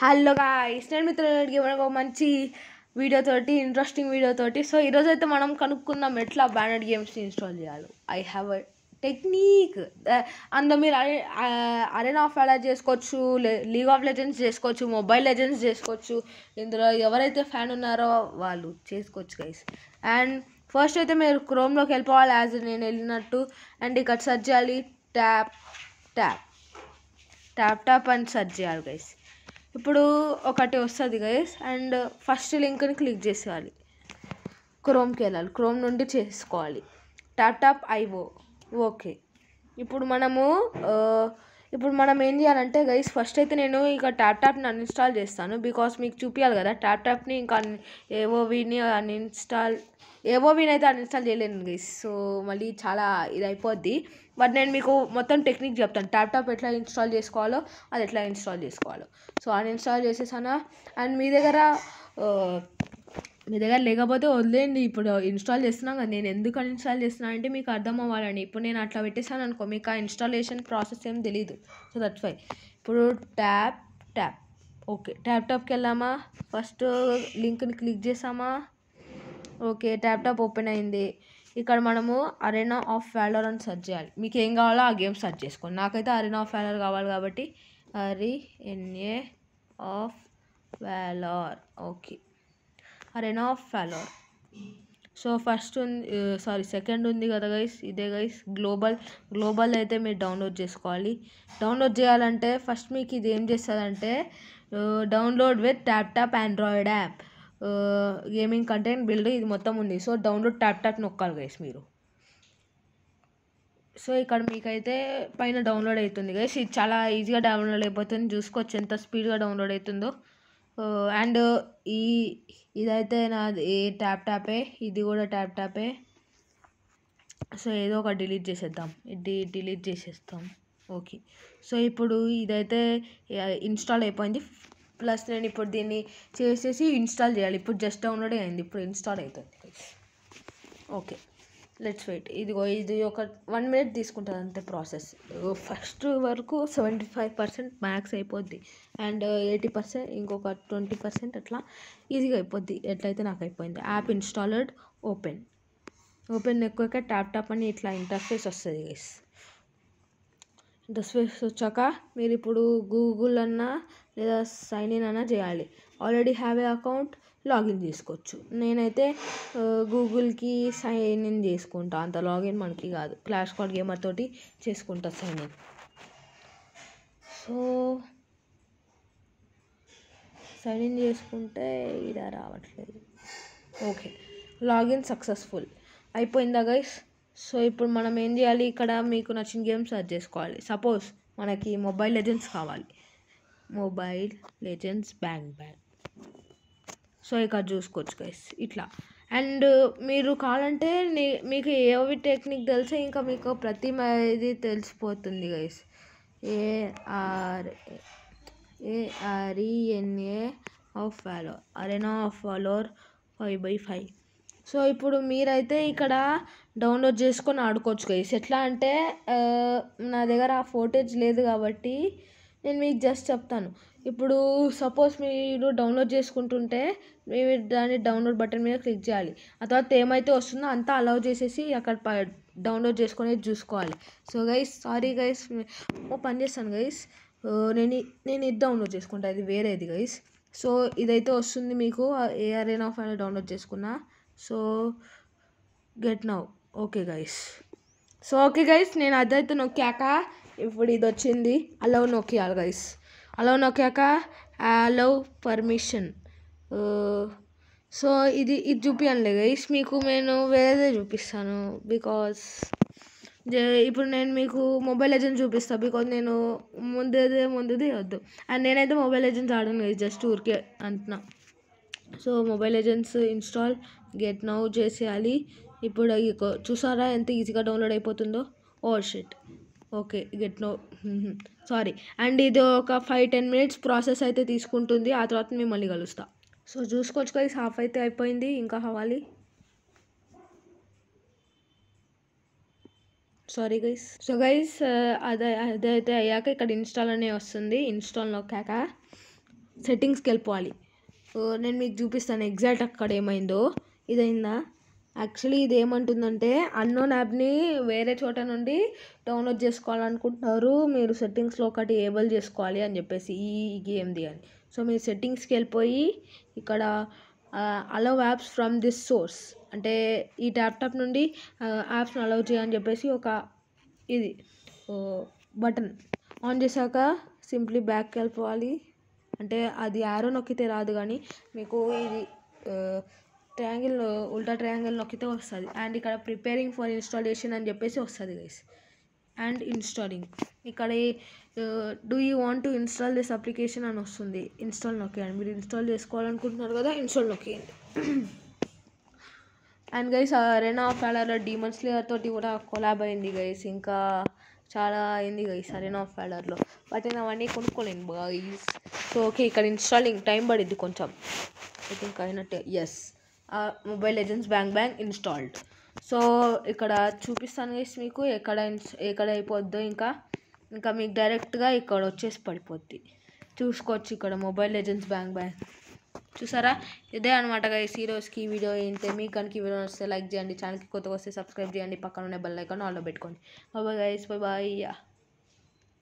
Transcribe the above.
Hello guys నేను మిత్రులకి మనకు ఒక మంచి వీడియో తోటి ఇంట్రెస్టింగ్ వీడియో తోటి. సో ఈరోజు అయితే మనం కనుక్కుందాం ఎట్లా బ్యానర్డ్ గేమ్స్ని ఇన్స్టాల్ చేయాలి. ఐ హ్యావ్ ఎ టెక్నిక్ అందులో మీరు అరేనా ఆఫ్ అలా చేసుకోవచ్చు లీగ్ ఆఫ్ లెజెండ్స్ చేసుకోవచ్చు మొబైల్ లెజెండ్స్ చేసుకోవచ్చు. ఇందులో ఎవరైతే ఫ్యాన్ ఉన్నారో వాళ్ళు చేసుకోవచ్చు గైస్ అండ్ ఫస్ట్ అయితే మీరు క్రోమ్లోకి వెళ్ళిపోవాలి యాజ్ నేను వెళ్ళినట్టు. అండ్ ఇక్కడ సెర్చ్ చేయాలి. ట్యాప్ ట్యాప్ ట్యాప్ ట్యాప్ అని సెర్చ్ చేయాలి గైస్ ఇప్పుడు ఒకటి వస్తుంది గైస్ అండ్ ఫస్ట్ లింక్ని క్లిక్ చేసేయాలి. క్రోమ్కి వెళ్ళాలి. క్రోమ్ నుండి చేసుకోవాలి. ట్యాప్ ట్యాప్ ఐఓ ఓకే ఇప్పుడు మనము ఇప్పుడు మనం ఏం చేయాలంటే గైస్ ఫస్ట్ అయితే నేను ఇక ట్యాప్ ట్యాప్ని అన్ఇన్స్టాల్ చేస్తాను. బికాస్ మీకు చూపించాలి కదా ట్యాప్ ట్యాప్ని ఇంకా ఏఓవిని అన్ఇన్స్టాల్ ఏఓవిని అయితే అన్ఇన్స్టాల్ చేయలేను గైస్ సో మళ్ళీ చాలా ఇది అయిపోద్ది బట్ నేను మీకు మొత్తం టెక్నిక్ చెప్తాను. ట్యాప్ ట్యాప్ ఎట్లా ఇన్స్టాల్ చేసుకోవాలో అది ఎట్లా ఇన్స్టాల్ చేసుకోవాలో. సో అన్ఇన్స్టాల్ చేసేసానా? అండ్ మీ దగ్గర మీ దగ్గర లేకపోతే వదిలేయండి. ఇప్పుడు ఇన్స్టాల్ చేస్తున్నాం కదా నేను ఎందుకు ఇన్స్టాల్ చేస్తున్నా అంటే మీకు అర్థం అవ్వాలండి. ఇప్పుడు నేను అట్లా పెట్టేసాను అనుకో మీకు ఆ ఇన్స్టాలేషన్ ప్రాసెస్ ఏం తెలియదు సో దట్స్ వై ఇప్పుడు ట్యాప్ ట్యాప్. ఓకే ట్యాప్టాప్కి వెళ్ళామా ఫస్ట్ లింక్ని క్లిక్ చేసామా? ఓకే ట్యాప్ ఓపెన్ అయింది. ఇక్కడ మనము అరేనా ఆఫ్ వ్యాలర్ అని సెర్చ్ చేయాలి. మీకు ఏం కావాలో ఆ గేమ్ సెర్చ్ చేసుకోండి. నాకైతే అరేనా ఆఫ్ వ్యాలర్ కావాలి కాబట్టి Arena of Valor okay Arena of Valor so first ఉంది uh, సారీ సెకండ్ ఉంది కదా గైస్ ఇదే గైస్ గ్లోబల్ గ్లోబల్ అయితే మీరు డౌన్లోడ్ చేసుకోవాలి. డౌన్లోడ్ చేయాలంటే ఫస్ట్ మీకు ఇది ఏం చేస్తుందంటే download with Tap Tap Android app gaming content build ఇది మొత్తం ఉంది. సో డౌన్లోడ్ ట్యాప్ ట్యాప్ నొక్కాలి గైస్ మీరు. సో ఇక్కడ మీకైతే పైన డౌన్లోడ్ అవుతుంది గైస్ ఇది చాలా ఈజీగా డౌన్లోడ్ అయిపోతుంది. చూసుకోవచ్చు ఎంత స్పీడ్గా డౌన్లోడ్ అవుతుందో. అండ్ ఈ ఇదైతే నాది ఏ ట్యాప్ ట్యాపే ఇది కూడా ట్యాప్ ట్యాపే సో ఏదో ఒక డిలీట్ చేసేద్దాం. ఇది డిలీట్ చేసేస్తాం. ఓకే సో ఇప్పుడు ఇదైతే ఇన్స్టాల్ అయిపోయింది. ప్లస్ నేను ఇప్పుడు దీన్ని చేసేసి ఇన్స్టాల్ చేయాలి. ఇప్పుడు జస్ట్ డౌన్లోడ్ అయింది. ఇప్పుడు ఇన్స్టాల్ అవుతుంది ఓకే. Let's wait. ఇదిగో ఇది ఒక వన్ మినిట్ తీసుకుంటుంది అంతే ప్రాసెస్. ఫస్ట్ వరకు సెవెంటీ ఫైవ్ పర్సెంట్ మ్యాక్స్ అయిపోద్ది. అండ్ ఎయిటీ పర్సెంట్ ఇంకొక ట్వంటీ పర్సెంట్ అట్లా ఈజీగా అయిపోద్ది. ఎట్లయితే నాకు అయిపోయింది. App installed open. ఓపెన్ ఎక్కువగా ట్యాప్ ట్యాప్ అని ఇట్లా ఇంటర్ఫేస్ వస్తుంది గైస్ ఇంటర్ఫేస్ వచ్చాక మీరు ఇప్పుడు గూగుల్ అన్నా లేదా సైన్ ఇన్ అన్నా చేయాలి. Already have a account login చేసుకోవచ్చు. నేనైతే గూగుల్కి సైన్ ఇన్ చేసుకుంటా. అంత లాగిన్ మనకి కాదు. క్లాష్ కార్డ్ గేమర్ తోటి చేసుకుంటా sign in so sign in చేసుకుంటే ఇడ రావట్లేదు. ఓకే లాగిన్ సక్సెస్ఫుల్ అయిపోయిందా గైస్ సో ఇప్పుడు మనం ఏం చేయాలి? ఇక్కడ మీకు నచ్చిన గేమ్ సెర్చ్ చేసుకోవాలి. సపోజ్ మనకి మొబైల్ లెజెండ్స్ కావాలి. Mobile Legends Bang Bang so ఇక్కడ చూసుకోవచ్చు గైస్ ఇట్లా. అండ్ uh, మీరు కావాలంటే నీ- మీకు ఏవి టెక్నిక్ తెలిసే ఇంకా మీకు ప్రతి ఇది తెలిసిపోతుంది guys A R A R E N A of Valor Arena of Valor five by five so ఇప్పుడు మీరైతే ఇక్కడ డౌన్లోడ్ చేసుకొని ఆడుకోవచ్చు గైస్ ఎట్లా అంటే uh, నా దగ్గర ఆ ఫోటేజ్ లేదు కాబట్టి నేను మీకు జస్ట్ చెప్తాను. ఇప్పుడు సపోజ్ మీరు డౌన్లోడ్ చేసుకుంటుంటే మీరు దాన్ని డౌన్లోడ్ బటన్ మీద క్లిక్ చేయాలి. ఆ తర్వాత ఏమైతే వస్తుందో అంతా అలౌ చేసేసి అక్కడ ప- డౌన్లోడ్ చేసుకొని చూసుకోవాలి. సో గైస్ సారీ గైస్ ఓ పని చేస్తాను గైస్ నేను నేను ఇది డౌన్లోడ్ చేసుకుంటా ఇది వేరేది గైస్ సో ఇదైతే వస్తుంది మీకు ఏఆర్ఎన్ ఆఫ్ అని డౌన్లోడ్ చేసుకున్నా. So get now okay guys so okay guys నేను అదైతే నొక్కాక ఇప్పుడు ఇది వచ్చింది. అలౌ నొక్కియాలి గైస్ అలౌ నొక్కాక అలౌ పర్మిషన్ సో ఇది ఇది చూపించలే గైస్ మీకు నేను వేరేదే చూపిస్తాను బికాస్ ఇప్పుడు నేను మీకు మొబైల్ లెజెండ్ చూపిస్తాను బికాజ్ నేను ముందేదే ముందుది వద్దు. అండ్ నేనైతే మొబైల్ లెజెండ్స్ ఆడను గైస్ జస్ట్ ఊరికే అంటున్నా. So Mobile Legends install get now చేసేయాలి. ఇప్పుడు చూసారా ఎంత ఈజీగా డౌన్లోడ్ అయిపోతుందో? Oh oh shit okay get no sorry. And ఇది ఒక ఫైవ్ టెన్ మినిట్స్ ప్రాసెస్ అయితే తీసుకుంటుంది. ఆ తర్వాత మిమ్మల్ని కలుస్తా. సో చూసుకోవచ్చు కదా హాఫ్ అయితే అయిపోయింది. ఇంకా కావాలి సారీ గైస్ సో గైస్ అదే అదైతే అయ్యాక ఇక్కడ ఇన్స్టాల్ అనే వస్తుంది. ఇన్స్టాల్ నొక్కాక సెట్టింగ్స్కి వెళ్ళిపోవాలి. సో నేను మీకు చూపిస్తాను ఎగ్జాక్ట్ అక్కడ ఏమైందో. ఇదైందా? యాక్చువల్లీ ఇది ఏమంటుందంటే అన్నోన్ యాప్ని వేరే చోట నుండి డౌన్లోడ్ చేసుకోవాలనుకుంటున్నారు మీరు సెట్టింగ్స్లో ఒకటి ఏబుల్ చేసుకోవాలి అని చెప్పేసి ఈ గేమ్ది అని. సో మీరు సెట్టింగ్స్కి వెళ్ళిపోయి ఇక్కడ allow apps from this source అంటే ఈ ల్యాప్టాప్ నుండి యాప్స్ని అలౌ చేయని చెప్పేసి ఒక ఇది బటన్ ఆన్ చేశాక సింప్లీ బ్యాక్కి వెళ్ళిపోవాలి. అంటే అది యారో నొక్కితే రాదు కానీ మీకు ఇది ట్రయాంగిల్ ఉల్టా ట్రయాంగిల్ నొక్కితే వస్తుంది. అండ్ ఇక్కడ ప్రిపేరింగ్ ఫర్ ఇన్స్టాలేషన్ అని చెప్పేసి వస్తుంది గైస్ అండ్ ఇన్స్టాలింగ్. ఇక్కడ do you want to install this application అని వస్తుంది. ఇన్స్టాల్ నొక్కేయండి. మీరు ఇన్స్టాల్ చేసుకోవాలనుకుంటున్నారు కదా install నొక్కేయండి. And guys Arena of Valor Demon Slayer తోటి కూడా కొలాబ్ అయింది గైస్ ఇంకా చాలా అయింది గైస్ అరేనా ఆఫ్ వ్యాలర్లో బట్ నేను అవన్నీ కొనుక్కోలేను గైస్ సో ఓకే ఇక్కడ ఇన్స్టాలింగ్ టైం పడింది కొంచెం. ఐ థింక్ అయినట్టే. Yes Mobile Legends Bang Bang installed so ఇక్కడ చూపిస్తాను గైస్ మీకు ఎక్కడ ఎక్కడ అయిపోద్దో ఇంకా. ఇంకా మీకు డైరెక్ట్గా ఇక్కడ వచ్చేసి పడిపోద్ది. చూసుకోవచ్చు ఇక్కడ మొబైల్ లెజెండ్స్ బ్యాంగ్ బ్యాంక్ చూసారా? ఇదే అనమాట గైస్ ఈ ఈ వీడియో ఏంటి? మీకు కనుక ఈ వీడియో వస్తే లైక్ చేయండి. ఛానల్కి కొత్తగా వస్తే సబ్స్క్రైబ్ చేయండి. పక్కన ఉన్న బెల్ ఐకాన్ ఆన్లో పెట్టుకోండి. బాబాయ్ గైస్ బాయ్ బాయ్